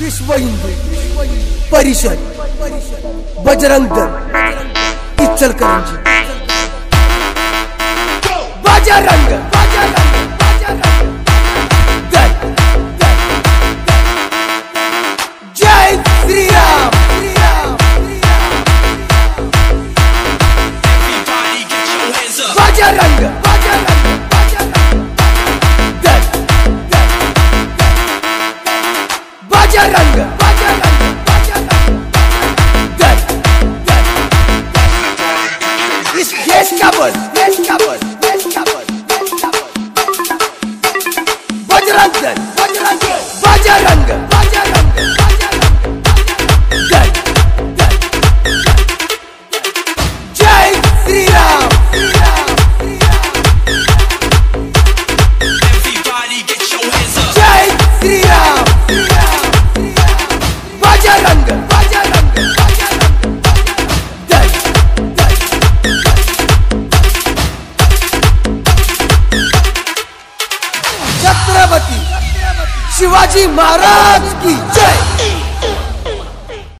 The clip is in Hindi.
विश्व हिंदू परिषद बजरंग दल इच्छल करंजी बजरंग जय Shri Ram Bajrang. Isso, esse cabone, esse cabone, esse cabone, esse cabone. Bode. Chhatrapati Shivaji Maharaj की।